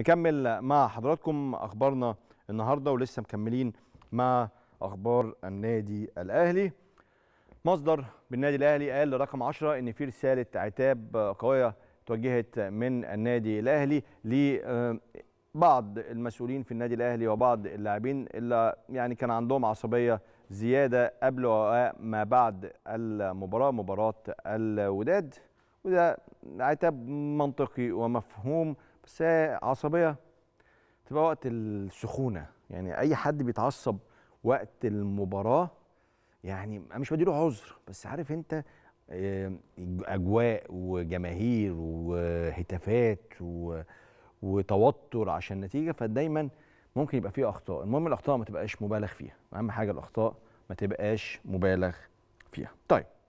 نكمل مع حضراتكم أخبارنا النهارده ولسه مكملين مع أخبار النادي الأهلي. مصدر بالنادي الأهلي قال رقم 10 إن في رسالة عتاب قوية توجهت من النادي الأهلي لبعض المسؤولين في النادي الأهلي وبعض اللاعبين اللي يعني كان عندهم عصبية زيادة قبل وما بعد المباراة مباراة الوداد. وده عتاب منطقي ومفهوم بس عصبية تبقى وقت السخونة. يعني أي حد بيتعصب وقت المباراة يعني مش بديله عذر. بس عارف أنت أجواء وجماهير وهتافات وتوتر عشان نتيجه فدايما ممكن يبقى فيه أخطاء. المهم الأخطاء ما تبقاش مبالغ فيها. أهم حاجة الأخطاء ما تبقاش مبالغ فيها. طيب.